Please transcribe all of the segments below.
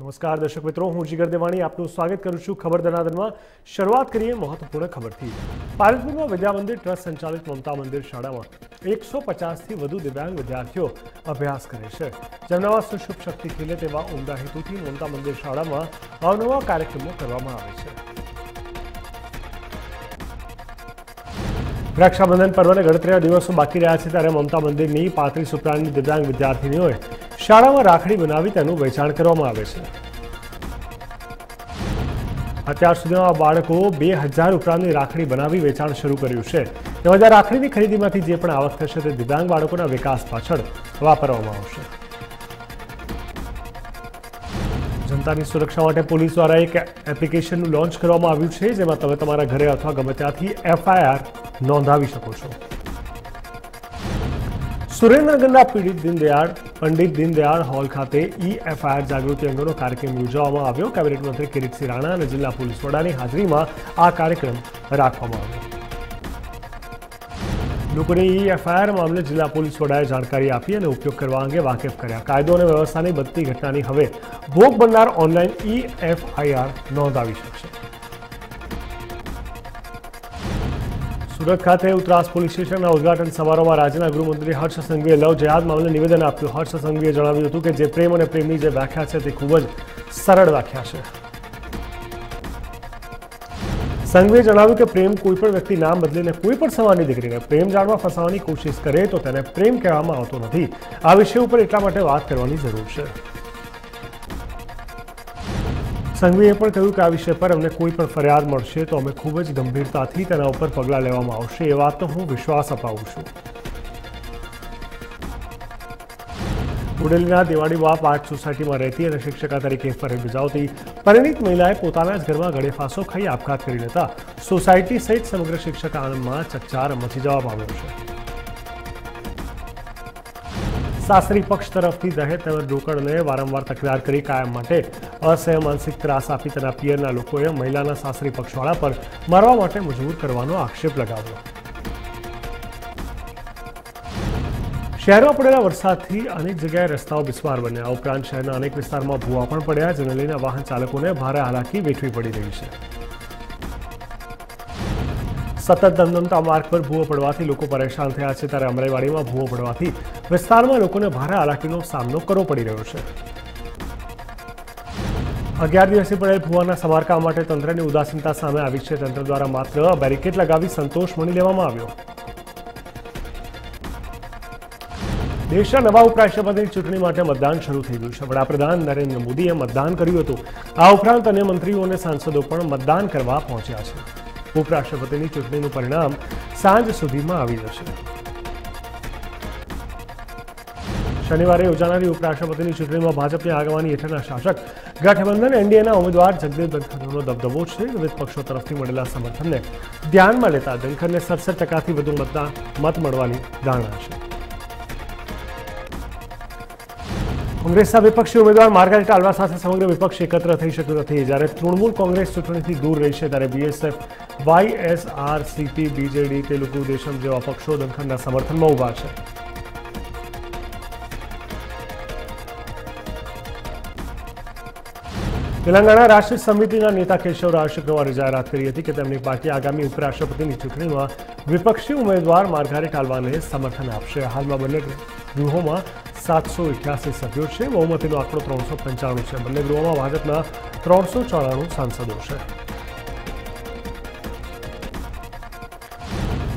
નમસ્કાર દર્શક મિત્રો, હું જીગર દેવાણી આપનું સ્વાગત કરું છું ખબર દનાદનમાં શરૂઆત કરીએ મહત્વપૂર્ણ ખબરથી. પાલનપુરમાં વિદ્યા મંદિર ટ્રસ્ટ સંચાલિત મમતા મંદિર શાળામાં એકસો પચાસથી વધુ દિવ્યાંગ વિદ્યાર્થીઓ અભ્યાસ કરે છે. જેમનામાં સુશુભ શક્તિ ખીલે તેવા ઉમદા હેતુથી મમતા મંદિર શાળામાં અવનવા કાર્યક્રમો કરવામાં આવે છે. રક્ષાબંધન પર્વને ગણતરીના દિવસો બાકી રહ્યા છે ત્યારે મમતા મંદિરની પાંત્રીસ ઉપરાંતની દિવ્યાંગ વિદ્યાર્થીનીઓએ શાળામાં રાખડી બનાવી તેનું વેચાણ કરવામાં આવે છે. અત્યાર સુધીમાં બાળકો બે હજાર ઉપરાંતની રાખડી બનાવી વેચાણ શરૂ કર્યું છે. તેમજ આ રાખડીની ખરીદીમાંથી જે પણ આવક થશે તે દિવ્યાંગ બાળકોના વિકાસ પાછળ વાપરવામાં આવશે. જનતાની સુરક્ષા માટે પોલીસ દ્વારા એક એપ્લિકેશનનું લોન્ચ કરવામાં આવ્યું છે, જેમાં તમે તમારા ઘરે અથવા ગમે ત્યાંથી એફઆઈઆર નોંધાવી શકો છો. સુરેન્દ્રનગરના પીડિત દીનદયાળ, પંડિત દીનદયાળ હોલ ખાતે ઈ એફઆઈઆર જાગૃતિ અંગેનો કાર્યક્રમ યોજવામાં આવ્યો. કેબિનેટ મંત્રી કિરીટસિંહ રાણા અને જિલ્લા પોલીસ વડાની હાજરીમાં આ કાર્યક્રમ રાખવામાં આવ્યો. લોકોને ઈ એફઆઈઆર મામલે જિલ્લા પોલીસ વડાએ જાણકારી આપી અને ઉપયોગ કરવા અંગે વાકેફ કર્યા. કાયદો અને વ્યવસ્થાની બધી ઘટનાની હવે ભોગ બનનાર ઓનલાઈન ઈ એફઆઈઆર નોંધાવી શકશે. સુરત ખાતે ઉત્તરાસ પોલીસ સ્ટેશનના ઉદઘાટન સમારોહમાં રાજ્યના ગૃહમંત્રી હર્ષ સંઘવીએ લવ જયાદ મામલે નિવેદન આપ્યું. હર્ષ સંઘવીએ જણાવ્યું હતું કે જે પ્રેમ અને પ્રેમની જે વ્યાખ્યા છે તે ખૂબ જ સરળ વ્યાખ્યા છે. સંઘવીએ જણાવ્યું કે પ્રેમ કોઈપણ વ્યક્તિ નામ બદલીને કોઈ પણ સમાજની દીકરીને પ્રેમ જાણવા ફસાવવાની કોશિશ કરે તો તેને પ્રેમ કહેવામાં આવતો નથી. આ વિષય ઉપર એટલા માટે વાત કરવાની જરૂર છે. સંઘવીએ પણ કહ્યું કે આ વિષય પર અમને કોઈ પણ ફરિયાદ મળશે તો અમે ખૂબ જ ગંભીરતાથી તેના ઉપર પગલાં લેવામાં આવશે, એ વાતનો હું વિશ્વાસ અપાવું છું. દિવાળી બાપ પાર્ક સોસાયટીમાં રહેતી અને શિક્ષિકા તરીકે ફરજ બજાવતી પરિણીત મહિલાએ પોતાના જ ઘરમાં ગળેફાંસો ખાઈ આપઘાત કરી લેતા સોસાયટી સહિત સમગ્ર શિક્ષક આનંદમાં ચકચાર મચી જવા પામ્યો છે. સાસરી પક્ષ તરફથી દહેજ તેમજ રોકડને વારંવાર તકરાર કરી કાયમ માટે અસહ્ય માનસિક ત્રાસ આપી તેના પિયરના લોકોએ મહિલાના સાસરી પક્ષવાળા પર મારવા માટે મજબૂર કરવાનો આક્ષેપ લગાવ્યો. શહેરમાં પડેલા વરસાદથી અનેક જગ્યાએ રસ્તાઓ બિસ્માર બન્યા. ઉપરાંત શહેરના અનેક વિસ્તારમાં ભૂવા પણ પડ્યા, જેને લઈને વાહન ચાલકોને ભારે હાલાકી વેઠવી પડી રહી છે. સતત ધમધમતા માર્ગ પર ભૂવો પડવાથી લોકો પરેશાન થયા છે. ત્યારે અમરાઈવાડીમાં ભૂવો પડવાથી વિસ્તારમાં લોકોને ભારે હાલાકીનો સામનો કરવો પડી રહ્યો છે. અગિયાર દિવસે પડેલ ભૂવાના સમારકામ માટે તંત્રની ઉદાસીનતા સામે આવી છે. તંત્ર દ્વારા માત્ર બેરિકેડ લગાવી સંતોષ મળી લેવામાં આવ્યો. દેશના નવા ઉપરાષ્ટ્રપતિની ચૂંટણી માટે મતદાન શરૂ થઈ ગયું છે. વડાપ્રધાન નરેન્દ્ર મોદીએ મતદાન કર્યું હતું. આ ઉપરાંત અન્ય મંત્રીઓ અને સાંસદો પણ મતદાન કરવા પહોંચ્યા છે. ઉપરાષ્ટ્રપતિની ચૂંટણીનું પરિણામ સાંજ સુધીમાં આવી જશે. શનિવારે યોજાનારી ઉપરાષ્ટ્રપતિની ચૂંટણીમાં ભાજપની આગેવાની હેઠળના શાસક ગઠબંધન, એનડીએના ઉમેદવાર જગદીપ ધનખરનો દબદબો છે. વિવિધ પક્ષો તરફથી મળેલા સમર્થનને ધ્યાનમાં લેતા ધનખરને સડસઠ ટકાથી વધુ મતદાન મત મળવાની ધારણા છે. કોંગ્રેસના વિપક્ષી ઉમેદવાર માર્ગારેટ આલ્વા સાથે સમગ્ર વિપક્ષ એકત્ર થઈ શક્યું નથી. જ્યારે તૃણમૂલ કોંગ્રેસ ચૂંટણીથી દૂર રહી છે, ત્યારે BSF YSRCP BJD Telugu Desam જેવા પક્ષો ધનખરના સમર્થનમાં ઊભા છે. તેલંગાણા રાષ્ટ્રીય સમિતિના નેતા કેશવરાવ શુક્રવારે જાહેરાત કરી હતી કે તેમની પાર્ટી આગામી ઉપરાષ્ટ્રપતિની ચૂંટણીમાં વિપક્ષી ઉમેદવાર માર્ગારેટ આલ્વાને સમર્થન આપશે. હાલમાં બંને ગૃહોમાં સાતસો અઠ્યાસી સભ્યો છે. બહુમતીનો આંકડો ત્રણસો પંચાણું છે. બંને ગૃહોમાં ભાજપના ત્રણસો ચોરાણું સાંસદો છે.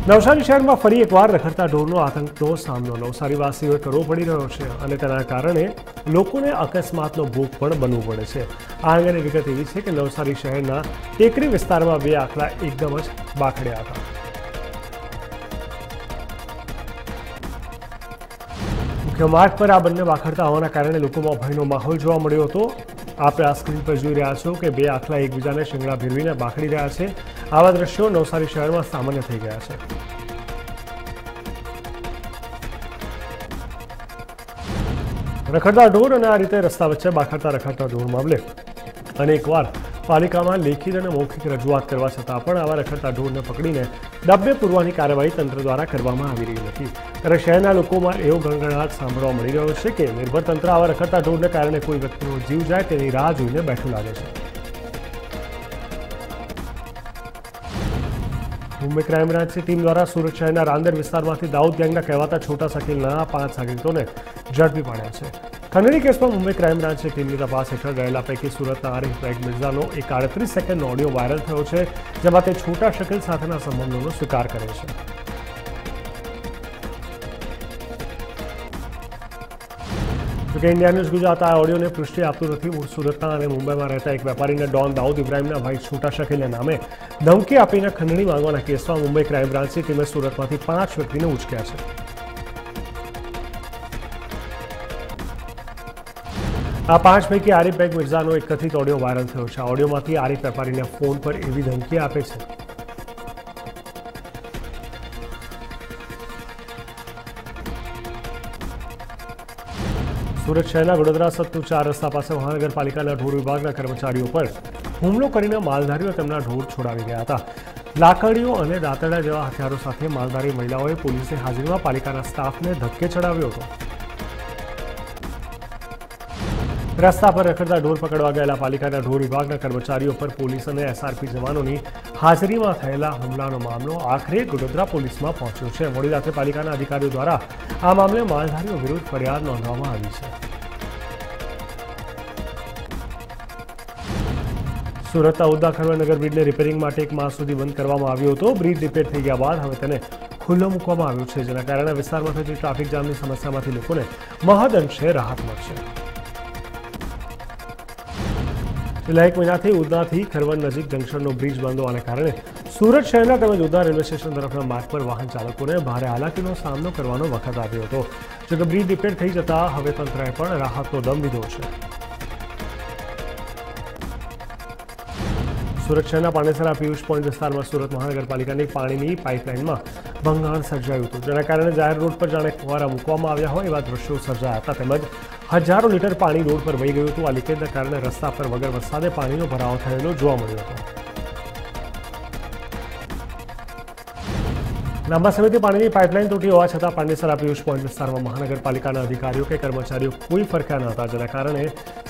નવસારી શહેરમાં ફરી એકવાર રખડતા ઢોરનો આતંકનો સામનો. નવસારીવાસીઓએ કરવો પડી રહ્યો છે અને તેના કારણે લોકોને અકસ્માતનો ભોગ પણ બનવું પડે છે. આ અંગેની વિગત એવી છે કે નવસારી શહેરના ટેકરી વિસ્તારમાં બે આંકડા એકદમ જ બાખડ્યા હતા. મુખ્ય માર્ગ પર આ બંને બાખડતા હોવાના કારણે લોકોમાં ભયનો માહોલ જોવા મળ્યો હતો. આપણે આ સ્ક્રીન પર જોઈ રહ્યા છો કે બે આખલા એકબીજાને શિંગડા ભેરવીને બાખડી રહ્યા છે. આવા દ્રશ્યો નવસારી શહેરમાં સામાન્ય થઈ ગયા છે. રખડતા ઢોર અને આ રીતે રસ્તા વચ્ચે બાખડતા રખડતા ઢોર મામલે અનેકવાર પાલિકામાં લેખિત અને મૌખિક રજૂઆત કરવા છતાં પણ આવા રખડતા ઢોરને પકડીને ડબ્બે પૂરવાની કાર્યવાહી તંત્ર દ્વારા કરવામાં આવી રહી નથી. ત્યારે શહેરના લોકોમાં એવો ગણગણાટ સાંભળવા મળી રહ્યો છે કે નિર્ભર તંત્ર આવા રખડતા ઢોરને કારણે કોઈ વ્યક્તિનો જીવ જાય તેની રાહ જોઈને બેઠું લાગે છે. મુંબઈ ક્રાઇમ બ્રાન્ચની ટીમ દ્વારા સુરત શહેરના રાંદેર વિસ્તારમાંથી દાઉદ ગેંગના કહેવાતા છોટા શકીલના પાંચ સાગરીતોને ઝડપી પાડ્યા છે. ખંડણી કેસમાં મુંબઈ ક્રાઇમ બ્રાન્ચની ટીમની તપાસ હેઠળ રહેલા પૈકી સુરતના આરિફ બેગ મિર્ઝાનો એક આડત્રીસ સેકન્ડનો ઓડિયો વાયરલ થયો છે, જેમાં તે છોટા શકીલ સાથેના સંબંધોનો સ્વીકાર કરે છે. જોકે ઇન્ડિયા ન્યૂઝ ગુજરાત આ ઓડિયોને પુષ્ટિ આપતું નથી. સુરતના અને મુંબઈમાં રહેતા એક વેપારીને ડોન દાઉદ ઇબ્રાહિમના ભાઈ છોટા શકીલના નામે ધમકી આપીને ખંડણી માંગવાના કેસમાં મુંબઈ ક્રાઇમ બ્રાન્ચની ટીમે સુરતમાંથી પાંચ વ્યક્તિને ઉચક્યા છે. આ પાંચ પૈકી આરિફ બેગ મિર્ઝાનો એક કથિત ઓડિયો વાયરલ થયો છે. ઓડિયોમાંથી આરિફ વેપારીને ફોન પર એવી ધમકી આપે છે. સુરત શહેરના વડોદરા સત્તુ ચાર રસ્તા પાસે મહાનગરપાલિકાના ઢોર વિભાગના કર્મચારીઓ પર હુમલો કરીને માલધારીઓ તેમના ઢોર છોડાવી ગયા હતા. લાકડીઓ અને દાંતરડા જેવા હથિયારો સાથે માલધારી મહિલાઓએ પોલીસે હાજરીમાં પાલિકાના સ્ટાફને ધક્કે ચડાવ્યો હતો. રસ્તા પર રખડતા ઢોર પકડવા ગયેલા પાલિકાના ઢોર વિભાગના કર્મચારીઓ પર પોલીસ અને એસઆરપી જવાનોની હાજરીમાં થયેલા હુમલાનો મામલો આખરે ગોડોદરા પોલીસમાં પહોંચ્યો છે. મોડી રાત્રે પાલિકાના અધિકારીઓ દ્વારા આ મામલે માલધારીઓ વિરુદ્ધ ફરિયાદ નોંધવામાં આવી છે. સુરતના ઉદ્દા ખરવાનગર બ્રિજને રિપેરિંગ માટે એક માસ સુધી બંધ કરવામાં આવ્યો હતો. બ્રિજ રિપેર થઈ ગયા બાદ હવે તેને ખુલ્લો મૂકવામાં આવ્યો છે. જેના કારણે વિસ્તારમાં થતી ટ્રાફિક જામની સમસ્યામાંથી લોકોને મહદ અંશે રાહત મળશે. છેલ્લા એક મહિનાથી ઉધનાથી ખરવણ નજીક જંકશનનો બ્રિજ બંધ હોવાને કારણે સુરત શહેરના તેમજ ઉધના રેલવે સ્ટેશન તરફના માર્ગ પર વાહન ચાલકોને ભારે હાલાકીનો સામનો કરવાનો વખત આવ્યો હતો. જોકે બ્રિજ રિપેર થઈ જતા હવે તંત્રએ પણ રાહતનો દમ લીધો છે. સુરત શહેરના પાંડેસરા પિયુષ પોઈન્ટ વિસ્તારમાં સુરત મહાનગરપાલિકાની પાણીની પાઇપલાઇનમાં ભંગાણ સર્જાયું હતું. જેના કારણે જાહેર રોડ પર જાણે ફુવારા મૂકવામાં આવ્યા હોય એવા દ્રશ્યો સર્જાયા હતા. તેમજ હજારો લીટર પાણી રોડ પર વહી ગયું હતું. આ લીકેજના કારણે રસ્તા પર વગર વરસાદે પાણીનો ભરાવો થયેલો જોવા મળ્યો હતો. લાંબા સમયથી પાણીની પાઇપલાઇન તૂટી હોવા છતાં પાંડેસરા પિયુષ પોઈન્ટ વિસ્તારમાં મહાનગરપાલિકાના અધિકારીઓ કે કર્મચારીઓ કોઈ ફરક્યા ન હતા, જેના કારણે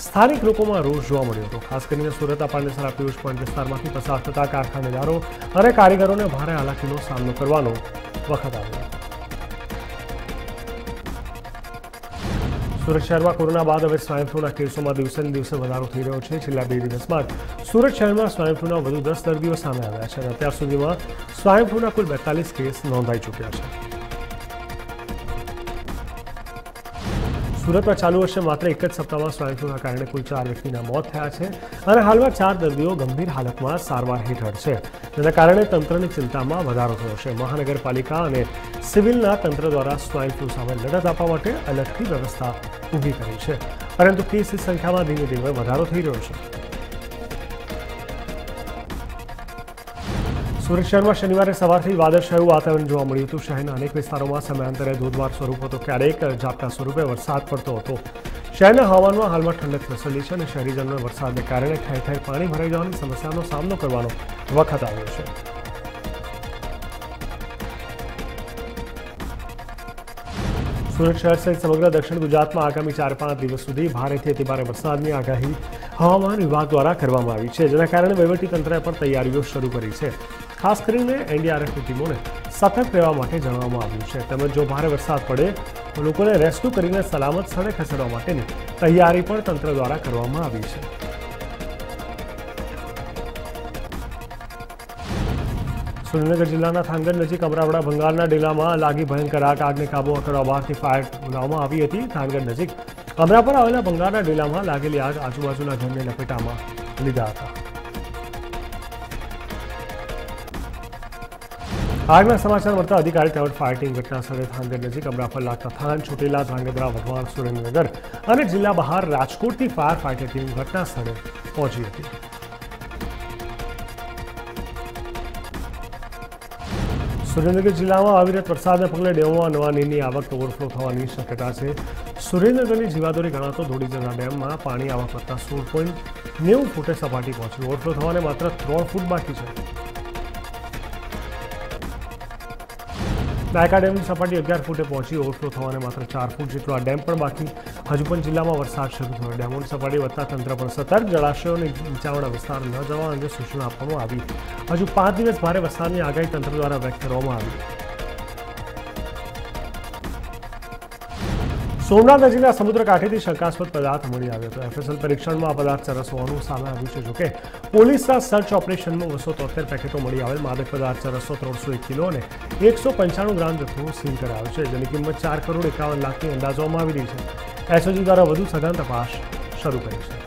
સ્થાનિક લોકોમાં રોષ જોવા મળ્યો હતો. ખાસ કરીને સુરતના પાંડેસરા પિયુષ પોઈન્ટ વિસ્તારમાંથી પસાર થતા કારખાનેદારો અને કારીગરોને ભારે હાલાકીનો સામનો કરવાનો વખત આવ્યો. સુરત શહેરમાં કોરોના બાદ હવે સ્વાઇન ફ્લૂના કેસોમાં દિવસે દિવસે વધારો થઈ રહ્યો છે. છેલ્લા બે દિવસમાં બાદ સુરત શહેરમાં સ્વાઇન ફ્લૂના વધુ દસ દર્દીઓ સામે આવ્યા છે અને અત્યાર સુધીમાં સ્વાઇન ફ્લૂના કુલ બેતાલીસ કેસ નોંધાઈ ચૂક્યા છે. સુરતમાં ચાલુ વર્ષે માત્ર એક જ સપ્તાહમાં સ્વાઇન ફ્લૂના કારણે કુલ ચાર વ્યક્તિના મોત થયા છે અને હાલમાં ચાર દર્દીઓ ગંભીર હાલતમાં સારવાર હેઠળ છે. જેના કારણે તંત્રની ચિંતામાં વધારો થયો છે. મહાનગરપાલિકા અને સિવિલના તંત્ર દ્વારા સ્વાઇન ફ્લૂ સામે લડત આપવા માટે અલગથી વ્યવસ્થા ઊભી કરી છે. પરંતુ કેસની સંખ્યામાં ધીમે ધીમે વધારો થઈ રહ્યો છે. સુરત શહેરમાં શનિવારે સવારથી વાદળછાયું વાતાવરણ જોવા મળ્યું હતું. શહેરના અનેક વિસ્તારોમાં સમયાંતરે ધોધમાર સ્વરૂપ હતો. ક્યારેક ઝાપટા સ્વરૂપે વરસાદ પડતો હતો. શહેરના હવામાનમાં હાલમાં ઠંડક પ્રસરેલી છે અને શહેરીજનોને વરસાદને કારણે ઠેર ઠેર પાણી ભરાઈ જવાની સમસ્યાનો સામનો કરવાનો વખત આવ્યો છે. સુરત શહેર સહિત સમગ્ર દક્ષિણ ગુજરાતમાં આગામી ચાર પાંચ દિવસ સુધી ભારેથી અતિભારે વરસાદની આગાહી હવામાન વિભાગ દ્વારા કરવામાં આવી છે, જેના કારણે વહીવટીતંત્રએ પણ તૈયારીઓ શરૂ કરી છે. ખાસ કરીને એનડીઆરએફની ટીમોને સતર્ક રહેવા માટે જણાવવામાં આવ્યું છે. તેમજ જો ભારે વરસાદ પડે, તો લોકોને રેસ્ક્યુ કરીને સલામત સ્થળે ખસેડવા માટેની તૈયારી પણ તંત્ર દ્વારા કરવામાં આવી છે. સુરેન્દ્રનગર જિલ્લાના થાંગર નજીક અમરાવડા ભંગારના ડેલામાં લાગી ભયંકર આગ, આગને કાબૂમાં કરવા બહારથી ફાયર બોલાવવામાં આવી હતી. થાંગર નજીક અમરા પર આવેલા ભંગારના ડેલામાં લાગેલી આગ આજુબાજુના ઘરને લપેટામાં લીધા હતા. આગના સમાચાર મળતા અધિકારી તેમજ ફાયટિંગ ઘટનાસ્થળે ઘટના સ્થળે થાનગઢ નજીક અમરાફર લાગતા થાન ચોટીલા ધ્રાંગધ્રા વઢવાણ સુરેન્દ્રનગર અને જિલ્લા બહાર રાજકોટથી ફાયર ફાઇટર ટીમ ઘટના સ્થળે પહોંચી હતી સુરેન્દ્રનગર જિલ્લામાં અવિરત વરસાદને પગલે ડેમોમાં નવા નીરની આવક ઓવરફ્લો થવાની શક્યતા છે સુરેન્દ્રનગરની જીવાદોરી ગણાતો ધોળીજરા ડેમમાં પાણી આવક વધતા સોળ પોઈન્ટ નેવું ફૂટે સપાટી પહોંચ્યું. ઓવરફ્લો થવાને માત્ર ત્રણ ફૂટ બાકી છે. નાયકા ડેમની સપાટી અગિયાર ફૂટે પહોંચી ઓવરફ્લો થવાને માત્ર ચાર ફૂટ જેટલો આ ડેમ પણ બાકી. હજુ પણ જિલ્લામાં વરસાદ શરૂ થયો. ડેમોની સપાટી વધતા તંત્ર પણ સતર્ક, જળાશયોને નીચાણવાળા વિસ્તાર ન જવા અંગે સૂચના આપવામાં આવી. હજુ પાંચ દિવસ ભારે વરસાદની આગાહી તંત્ર દ્વારા વ્યક્ત કરવામાં આવી. સોમનાથ નજીકના સમુદ્ર કાંઠેથી શંકાસ્પદ પદાર્થ મળી આવ્યો હતો. એફએસએલ પરીક્ષણમાં આ પદાર્થ ચરસ હોવાનું સામે આવ્યું છે. જોકે, પોલીસના સર્ચ ઓપરેશનમાં બસો તોતેર પેકેટો મળી આવેલ માદક પદાર્થ ચરસો ત્રણસો એક કિલો અને એકસો પંચાણું ગ્રામ જથ્થો સીલ કરાયો છે, જેની કિંમત ચાર કરોડ એકાવન લાખની અંદાજવામાં આવી રહી છે. એસઓજી દ્વારા વધુ સઘન તપાસ શરૂ કરી છે.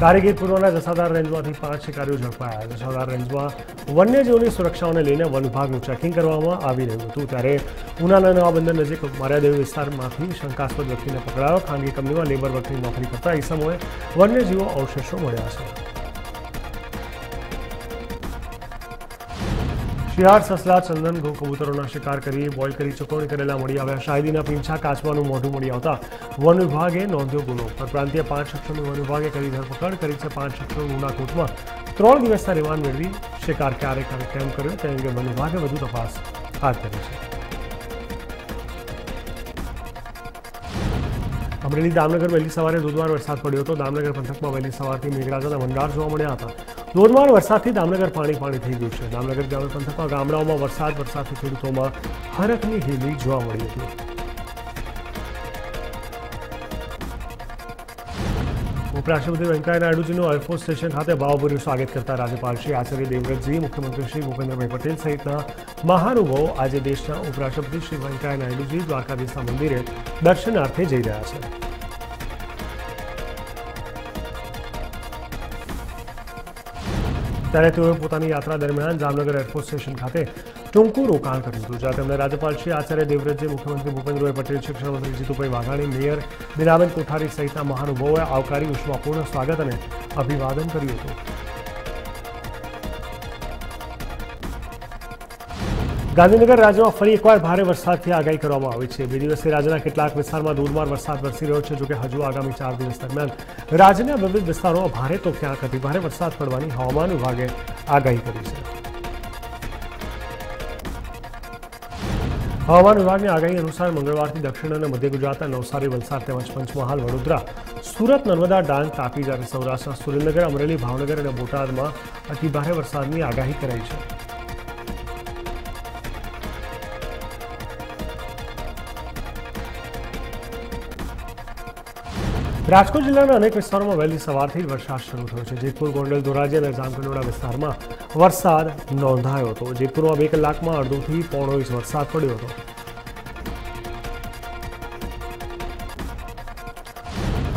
કારીગીર પૂર્વના જસાદાર રેન્જમાંથી પાંચ શિકારીઓ ઝડપાયા. જસાદાર રેન્જમાં વન્યજીવોની સુરક્ષાઓને લઈને વન વિભાગનું ચેકિંગ કરવામાં આવી રહ્યું હતું. ત્યારે ઉનાના નવા બંદર નજીક માર્યાદેવી વિસ્તારમાંથી શંકાસ્પદ વ્યક્તિને પકડાયો. ખાનગી કંપનીમાં લેબર વર્કની નોકરી કરતા ઈસમોએ વન્યજીવો અવશેષો મળ્યા છે. શિયાળ સસલા ચંદન ઘઉં કબૂતરોના શિકાર કરી બોઇલ કરી ચૂકવણી કરેલા મળી આવ્યા. શાયદીના પીંછા કાચવાનું મોઢું મળી આવતા વન વિભાગે નોંધ્યો ગુનો. પરપ્રાંતીય પાંચ શખ્સોની વન વિભાગે કરી ધરપકડ કરી છે. પાંચ શખ્સો ગુના કોર્ટમાં ત્રણ દિવસના રિમાન્ડ મેળવી શિકાર ક્યારે કેમ કર્યો, તે અંગે વન વિભાગે વધુ તપાસ હાથ ધરી છે. અમરેલી દામનગર વહેલી સવારે ધોધમાર વરસાદ પડ્યો હતો. દામનગર પંથકમાં વહેલી સવારથી મેઘરાજાના ભંડાર જોવા મળ્યા હતા. ધોધમાર વરસાદથી દામનગર પાણી પાણી થઈ ગયું છે. દામનગર ગ્રામ્ય પંથકમાં ગામડાઓમાં વરસાદ, વરસાદથી ખેડૂતોમાં હરખની હેલી જોવા મળી હતી. ઉપરાષ્ટ્રપતિ વેંકૈયા નાયડુજીનું એરફોર્સ સ્ટેશન ખાતે ભાવભર્યું સ્વાગત કરતા રાજ્યપાલ શ્રી આચાર્ય દેવવ્રતજી મુખ્યમંત્રી શ્રી ભૂપેન્દ્રભાઈ પટેલ સહિતના મહાનુભાવો આજે દેશના ઉપરાષ્ટ્રપતિ શ્રી વેંકૈયા નાયડુજી દ્વારકાધીશના મંદિરે દર્શનાર્થે જઈ રહ્યા છે. ત્યારે તેઓએ પોતાની યાત્રા દરમિયાન જામનગર એરફોર્સ સ્ટેશન ખાતે ટૂંકું રોકાણ કર્યું હતું, જ્યાં તેમણે રાજ્યપાલ શ્રી આચાર્ય દેવવ્રતજી, મુખ્યમંત્રી ભૂપેન્દ્રભાઈ પટેલ શિક્ષણ મંત્રી જીતુભાઈ વાઘાણી, મેયર બિનાબેન કોઠારી સહિતના મહાનુભાવોએ આવકારી ઉષ્માપૂર્ણ સ્વાગત અને અભિવાદન કર્યું હતું. ગાંધીનગર રાજ્યમાં ફરી એકવાર ભારે વરસાદથી આગાહી કરવામાં આવી છે. બે દિવસથી રાજ્યના કેટલાક વિસ્તારમાં ધોધમાર વરસાદ વરસી રહ્યો છે, જોકે હજુ આગામી ચાર દિવસ દરમિયાન રાજ્યના વિવિધ વિસ્તારોમાં ભારે તો ક્યાંક અતિ ભારે વરસાદ પડવાની હવામાન વિભાગે આગાહી કરી છે. હવામાન વિભાગની આગાહી અનુસાર મંગળવારથી દક્ષિણ અને મધ્ય ગુજરાતના નવસારી, વલસાડ તેમજ પંચમહાલ, વડોદરા, સુરત, નર્મદા, ડાંગ, તાપી જ્યારે સૌરાષ્ટ્ર, સુરેન્દ્રનગર, અમરેલી, ભાવનગર અને બોટાદમાં અતિભારે વરસાદની આગાહી કરાઈ છે. રાજકોટ જિલ્લાના અનેક વિસ્તારોમાં વહેલી સવારથી વરસાદ શરૂ થયો છે. જેતપુર, ગોંડલ, ધોરાજી અને જામકંડોળા વિસ્તારમાં વરસાદ નોંધાયો હતો. જેતપુરમાં બે કલાકમાં અડધોથી પોણો ઇંચ વરસાદ પડ્યો હતો.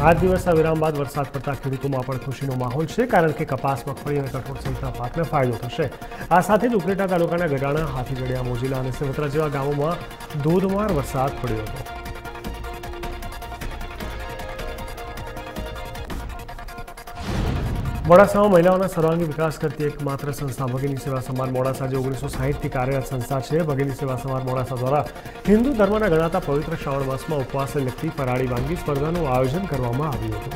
આઠ દિવસના વિરામ બાદ વરસાદ પડતા ખેડૂતોમાં પણ ખુશીનો માહોલ છે, કારણ કે કપાસ, મગફળી અને કઠોળ સહિતના પાકને ફાયદો થશે. આ સાથે જ ઉપલેટા તાલુકાના ગઢાણા, હાથીગડિયા, મોજીલા અને સેવત્રા જેવા ગામોમાં ધોધમાર વરસાદ પડ્યો હતો. મોડાસામાં મહિલાઓના સર્વાંગી વિકાસ કરતી એકમાત્ર સંસ્થા, ભગીની સેવા સમાજ મોડાસા, જે ઓગણીસો સાહીઠથી કાર્યરત સંસ્થા છે. ભગીની સેવા સમાજ મોડાસા દ્વારા હિન્દુ ધર્મના ગણાતા પવિત્ર શ્રાવણ માસમાં ઉપવાસને લગતી ફરાળી વાનગી સ્પર્ધાનું આયોજન કરવામાં આવ્યું હતું.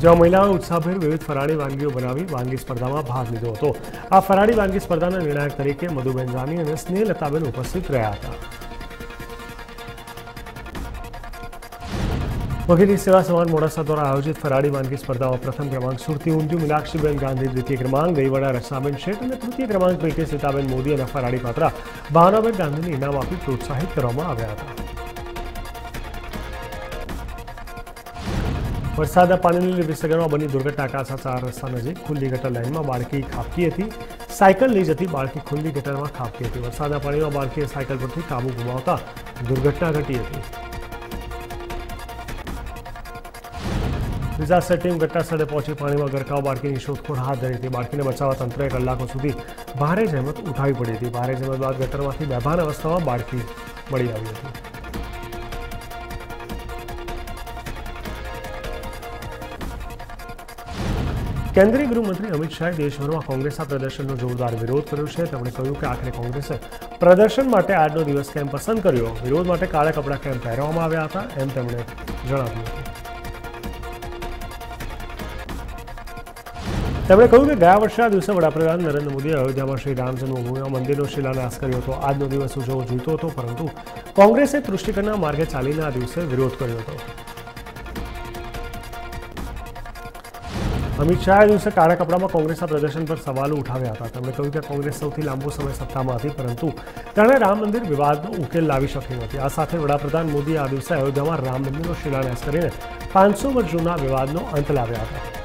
જેમાં મહિલાઓએ ઉત્સાહભેર વિવિધ ફરાળી વાનગીઓ બનાવી વાનગી સ્પર્ધામાં ભાગ લીધો હતો. આ ફરાળી વાનગી સ્પર્ધાના નિર્ણાયક તરીકે મધુબેન જાની અને સ્નેહલતાબેન ઉપસ્થિત રહ્યા હતા. વકીલી સેવા સમાન મોડાસા દ્વારા આયોજિત ફરાળી વાનગી સ્પર્ધામાં પ્રથમ ક્રમાંક સુરતી ઊંધિયું, મીનાક્ષીબેન ગાંધી, દ્વિતીય ક્રમાંક દહીવડા રક્ષાબેન શેઠ અને તૃતીય ક્રમાંક પૈકી સીતાબેન મોદી અને ફરાળી પાત્રા ભાવનાબેન ગાંધીને ઇનામ આપી પ્રોત્સાહિત કરવામાં આવ્યા હતા. વરસાદના પાણીની લીધે વિસર્ગરમાં બની દુર્ઘટના કાસા ચાર રસ્તા નજીક ખુલ્લી ગટર લાઇનમાં બાળકી ખાબકી હતી. સાયકલ લઈ જતી બાળકી ખુલ્લી ગટરમાં ખાબકી હતી. વરસાદના પાણીમાં બાળકીએ સાયકલ પરથી કાબુ ગુમાવતા દુર્ઘટના ઘટી હતી. ડિઝાસ્ટર ટીમ ઘટનાસ્થળે પહોંચી પાણીમાં ગરકાવ, બાળકીની શોધખોળ હાથ ધરી હતી. બાળકીને બચાવવા તંત્રએ કલાકો સુધી ભારે જહેમત ઉઠાવી પડી હતી. ભારે જહેમત બાદ ગટરમાંથી બેભાન અવસ્થામાં બાળકી મળી આવી હતી. કેન્દ્રીય ગૃહમંત્રી અમિત શાહે દેશભરમાં કોંગ્રેસના પ્રદર્શનનો જોરદાર વિરોધ કર્યો છે. તેમણે કહ્યું કે આખરે કોંગ્રેસે પ્રદર્શન માટે આજનો દિવસ કેમ પસંદ કર્યો? વિરોધ માટે કાળા કપડાં કેમ પહેરવામાં આવ્યા હતા? એમ તેમણે જણાવ્યું હતું. તેમણે કહ્યું કે ગયા વર્ષે આ દિવસે વડાપ્રધાન નરેન્દ્ર મોદીએ અયોધ્યામાં શ્રી રામ મંદિરનો શિલાન્યાસ કર્યો હતો. આજનો દિવસ ઉજવવો જોઈતો હતો, પરંતુ કોંગ્રેસે તૃષ્ટિકરના માર્ગે ચાલીને આ દિવસે વિરોધ કર્યો હતો. અમિત શાહે દિવસે કાળા કપડામાં કોંગ્રેસના પ્રદર્શન પર સવાલો ઉઠાવ્યા હતા. તેમણે કહ્યું કે કોંગ્રેસ સૌથી લાંબો સમય સત્તામાં હતી પરંતુ તેણે રામ મંદિર વિવાદનો ઉકેલ લાવી શકી નથી. આ સાથે વડાપ્રધાન મોદીએ આ દિવસે અયોધ્યામાં રામ મંદિરનો શિલાન્યાસ કરીને પાંચસો વર્ષ જૂના વિવાદનો અંત લાવ્યા હતા.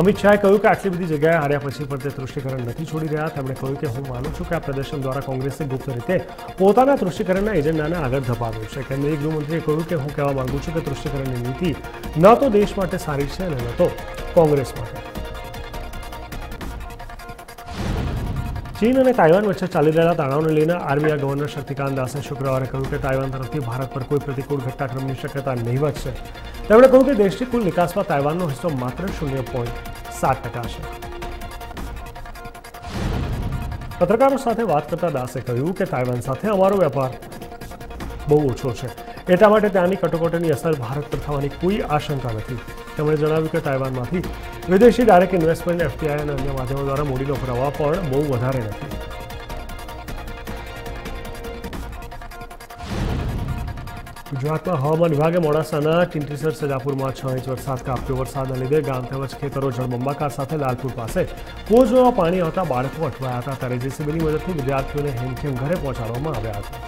અમિત શાહે કહ્યું કે આટલી બધી જગ્યાએ હાર્યા પછી પણ તે તૃષ્ટિકરણ નથી છોડી રહ્યા. તેમણે કહ્યું કે હું માનું છું કે આ પ્રદર્શન દ્વારા કોંગ્રેસે ગુપ્ત રીતે પોતાના તૃષ્ટિકરણના એજન્ડાને આગળ ધપાવ્યો છે. કેન્દ્રીય ગૃહમંત્રીએ કહ્યું કે હું કહેવા માંગુ છું કે તૃષ્ટિકરણની નીતિ ન તો દેશ માટે સારી છે અને ન તો કોંગ્રેસ માટે. ચીન અને તાઇવાન વચ્ચે ચાલી રહેલા તણાવને લઈને આર્મીના ગવર્નર શક્તિકાંત દાસે શુક્રવારે કહ્યું કે તાઇવાન તરફથી ભારત પર કોઈ પ્રતિકૂળ ઘટનાક્રમની શક્યતા નહીવત છે. તેમણે કહ્યું કે દેશની કુલ નિકાસમાં તાઇવાનનો હિસ્સો માત્ર શૂન્ય પોઈન્ટ સાત ટકા છે. પત્રકારો સાથે વાત કરતા દાસે કહ્યું કે તાઇવાન સાથે અમારો વેપાર બહુ ઓછો છે. એટલા માટે ત્યાંની કટોકટીની અસર ભારત પર થવાની કોઈ આશંકા નથી. તેમણે જણાવ્યું કે તાઇવાનમાંથી વિદેશી ડાયરેક્ટ ઇન્વેસ્ટમેન્ટ એફટીઆઈ અને અન્ય માધ્યમો દ્વારા મૂડીનો પ્રવાહ પણ બહુ વધારે નથી. ગુજરાતમાં હવામાન વિભાગે મોડાસાના ટીન્ટીસર સજાપુરમાં છ ઇંચ વરસાદ કાપ્યો. વરસાદના લીધે ગામ તેમજ ખેતરો જળબંબાકાર સાથે લાલપુર પાસે કોઝમાં પાણી આવતા બાળકો અટવાયા હતા. ત્યારે જેસીબીની મદદથી વિદ્યાર્થીઓને હેમખેમ ઘરે પહોંચાડવામાં આવ્યા હતા.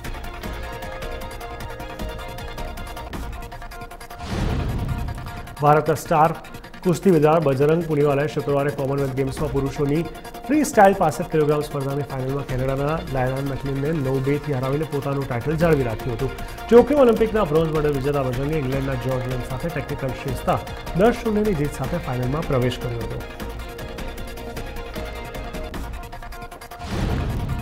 ભારતના સ્ટાર કુસ્તી વિદાર બજરંગ પુનિવાલાએ શુક્રવારે કોમનવેલ્થ ગેમ્સમાં પુરુષોની ફ્રી સ્ટાઇલ પાસઠ કિલોગ્રામ સ્પર્ધાની ફાઇનલમાં કેનેડાના લાયરાન મેકલિનને નવ બેથી હરાવીને પોતાનું ટાઇટલ જાળવી રાખ્યું હતું. ટોક્યો ઓલિમ્પિકના બ્રોન્ઝ મેડલ વિજેતા બજરંગે ઇંગ્લેન્ડના જોર્જ લેન સાથે ટેકનિકલ શ્રેષ્ઠતા દસ શૂન્યની જીત સાથે ફાઇનલમાં પ્રવેશ કર્યો હતો.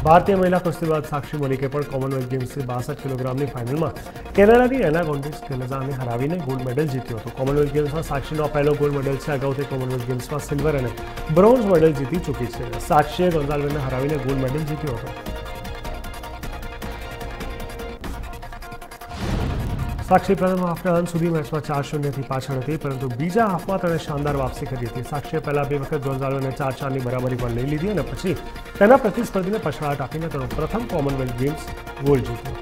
ભારતીય મહિલા કુસ્તીબાદ સાક્ષી મલિકે પણ કોમનવેલ્થ ગેમ્સની બાસઠ કિલોગ્રામની ફાઇનલમાં કેનેડાની એના ગોન્ટિસ કેલેઝાને હરાવીને ગોલ્ડ મેડલ જીત્યો હતો. કોમનવેલ્થ ગેમ્સમાં સાક્ષીનો પહેલો ગોલ્ડ મેડલ છે. અગાઉથી કોમનવેલ્થ ગેમ્સમાં સિલ્વર અને બ્રોન્ઝ મેડલ જીતી ચૂકી છે. સાક્ષીએ ગોન્ઝાલ્વેને હરાવીને ગોલ્ડ મેડલ જીત્યો હતો. સાક્ષી પ્રથમ હાફના અંત સુધી મેચમાં ચાર શૂન્યથી પાછળ હતી, પરંતુ બીજા હાફમાં તેણે શાનદાર વાપસી કરી હતી. સાક્ષીએ પહેલા બે વખત ગોન્ઝાલોને ચાર ચારની બરાબરી પણ લઈ લીધી અને પછી તેના પ્રતિસ્પર્ધીને પછડાટ આપીને તેનો પ્રથમ કોમનવેલ્થ ગેમ્સ ગોલ્ડ જીત્યો.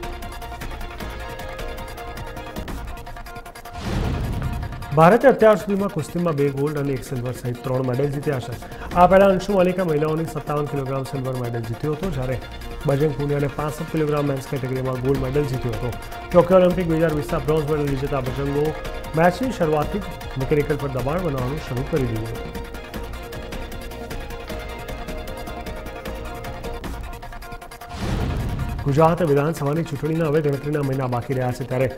ભારતે અત્યાર સુધીમાં કુસ્તીમાં બે ગોલ્ડ અને એક સિલ્વર સહિત ત્રણ મેડલ જીત્યા છે. આ પહેલા અંશુ માલિકા મહિલાઓની સત્તાવન કિલોગ્રામ સિલ્વર મેડલ જીત્યો હતો, જ્યારે બજરંગ પુનિયાને પાસઠ કિલોગ્રામ મેન્સ કેટેગરીમાં ગોલ્ડ મેડલ જીત્યો હતો. ટોક્યો ઓલિમ્પિક બે હજાર વીસના બ્રોન્ઝ મેડલ વિજેતા બજરંગો મેચની શરૂઆતથી જ મિકેનિકલ પર દબાણ બનાવવાનું શરૂ કરી દીધું હતું. ગુજરાત વિધાનસભાની ચૂંટણીના હવે ગણતરીના મહિના બાકી રહ્યા છે ત્યારે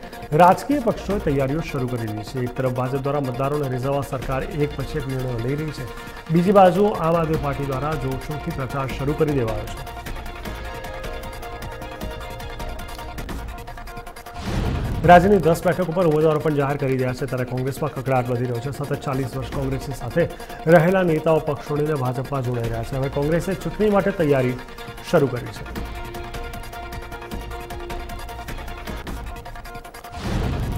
રાજકીય પક્ષોએ તૈયારીઓ શરૂ કરી દીધી છે. એક તરફ ભાજપ દ્વારા મતદારોને રીઝવવા સરકાર એક પછી એક નિર્ણયો લઈ રહી છે. બીજી બાજુ આમ આદમી પાર્ટી દ્વારા જોરશોરથી પ્રચાર શરૂ કરી દેવાયો છે. રાજ્યની દસ બેઠક ઉપર ઉમેદવારો પણ જાહેર કરી રહ્યા છે. ત્યારે કોંગ્રેસમાં કકડાટ વધી રહ્યો છે. સતત ચાલીસ વર્ષ કોંગ્રેસની સાથે રહેલા નેતાઓ પક્ષ છોડીને ભાજપમાં જોડાઈ રહ્યા છે. હવે કોંગ્રેસે ચૂંટણી માટે તૈયારી શરૂ કરી છે.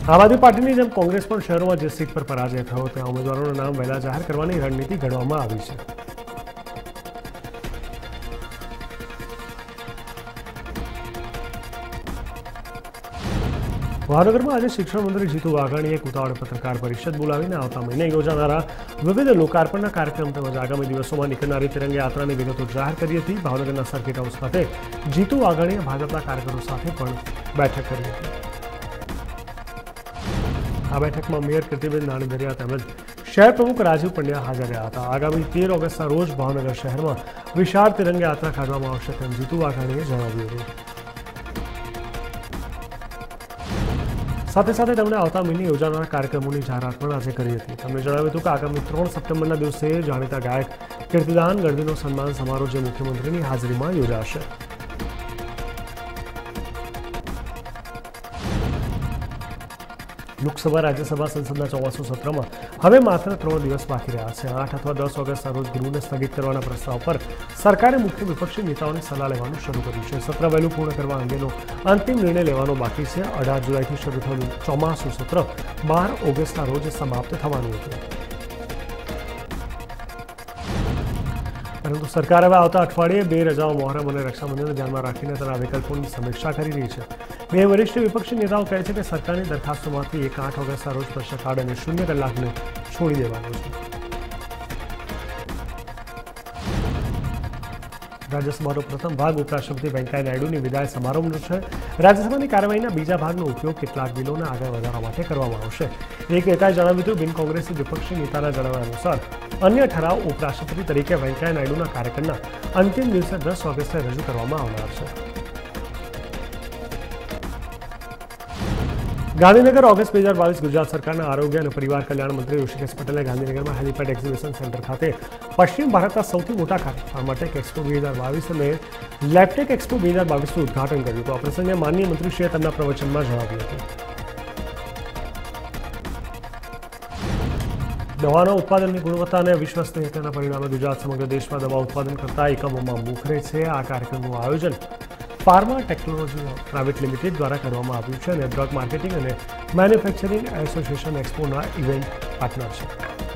આમ આદમી પાર્ટીની જેમ કોંગ્રેસ પણ શહેરોમાં જે સીટ પર પરાજય થયો, ત્યાં ઉમેદવારોના નામ વહેલા જાહેર કરવાની રણનીતિ ઘડવામાં આવી છે. ભાવનગરમાં આજે શિક્ષણ મંત્રી જીતુ વાઘાણીએ કુતાવળ પત્રકાર પરિષદ બોલાવીને આવતા મહિને યોજાનારા વિવિધ લોકાર્પણના કાર્યક્રમ તેમજ આગામી દિવસોમાં નીકળનારી તિરંગી યાત્રાની વિગતો જાહેર કરી હતી. ભાવનગરના સર્કિટ હાઉસ ખાતે જીતુ વાઘાણીએ ભાજપના કાર્યકરો સાથે પણ બેઠક કરી હતી. આ બેઠકમાં મેયર કીર્તિબેન નાણીદરિયા તેમજ શહેર પ્રમુખ રાજીવ પંડ્યા હાજર રહ્યા હતા. આગામી તેર ઓગસ્ટના રોજ ભાવનગર શહેરમાં વિશાળ તિરંગા યાત્રા કાઢવામાં આવશે તેમ જીતુ વાઘાણીએ જણાવ્યું હતું. સાથે સાથે તેમણે આવતા મહિને યોજાનારા કાર્યક્રમોની જાહેરાત પણ આજે કરી હતી. તેમણે જણાવ્યું હતું કે આગામી ત્રણ સપ્ટેમ્બરના દિવસે જાણીતા ગાયક, કીર્તિદાન ગઢવીનો સન્માન સમારોહ જે મુખ્યમંત્રીની હાજરીમાં યોજાશે. લોકસભા, રાજ્યસભા, સંસદના ચોમાસું સત્રમાં હવે માત્ર ત્રણ દિવસ બાકી રહ્યા છે. આઠ અથવા દસ ઓગસ્ટના રોજ ગૃહને સ્થગિત કરવાના પ્રસ્તાવ પર સરકારે મુખ્ય વિપક્ષી નેતાઓની સલાહ લેવાનું શરૂ કર્યું છે. સત્ર વહેલું પૂર્ણ કરવા અંગેનો અંતિમ નિર્ણય લેવાનો બાકી છે. અઢાર જુલાઈથી શરૂ થયેલું ચોમાસુ સત્ર બાર ઓગસ્ટના રોજ સમાપ્ત થવાનું હતું. પરંતુ સરકાર હવે આવતા અઠવાડિયે બે રજાઓ, મોહરમ અને રક્ષાબંધનને ધ્યાનમાં રાખીને તેના વિકલ્પોની સમીક્ષા કરી રહી છે. બે વરિષ્ઠ વિપક્ષી નેતાઓ કહે છે કે સરકારની દરખાસ્તોમાંથી એક આઠ ઓગસ્ટના રોજ પ્રશ્નકાળ અને શૂન્ય કલાકને છોડી દેવાનો છે. રાજ્યસભાનો પ્રથમ ભાગ ઉપરાષ્ટ્રપતિ વેંકૈયા નાયડુની વિદાય સમારંભનો છે. રાજ્યસભાની કાર્યવાહીના બીજા ભાગનો ઉપયોગ કેટલાક બિલોને આગળ વધારવા માટે કરવામાં આવશે. એક નેતાએ જણાવ્યું હતું બિન કોંગ્રેસી વિપક્ષી નેતાના જણાવ્યા અનુસાર, અન્ય ઠરાવ ઉપરાષ્ટ્રપતિ તરીકે વેંકૈયા નાયડુના કાર્યક્રમના અંતિમ દિવસે દસ ઓગસ્ટે રજૂ કરવામાં આવનાર છે. ગાંધીનગર ઓગસ્ટ બે હજાર બાવીસ ગુજરાત સરકારના આરોગ્ય અને પરિવાર કલ્યાણ મંત્રી ઋષિકેશ પટેલે ગાંધીનગરમાં હેલિપેડ એક્ઝિબિશન સેન્ટર ખાતે પશ્ચિમ ભારતના સૌથી મોટા ફાર્માટેક એક્સપો બે હજાર બાવીસ અને લેપટેક એક્સપો બે હજાર બાવીસનું ઉદઘાટન કર્યું હતું. આ પ્રસંગે માનનીય મંત્રીશ્રીએ તેમના પ્રવચનમાં જણાવ્યું હતું. દવાના ઉત્પાદનની ગુણવત્તા અને વિશ્વસનીયતાના પરિણામે ગુજરાત સમગ્ર દેશમાં દવા ઉત્પાદન કરતા એકમોમાં મોખરે છે. આ કાર્યક્રમનું આયોજન ફાર્મા ટેકનોલોજી પ્રાઇવેટ લિમિટેડ દ્વારા કરવામાં આવ્યું છે અને ડ્રગ માર્કેટિંગ અને મેન્યુફેક્ચરિંગ એસોસિએશન એક્સપોના ઇવેન્ટ પાર્ટનર છે.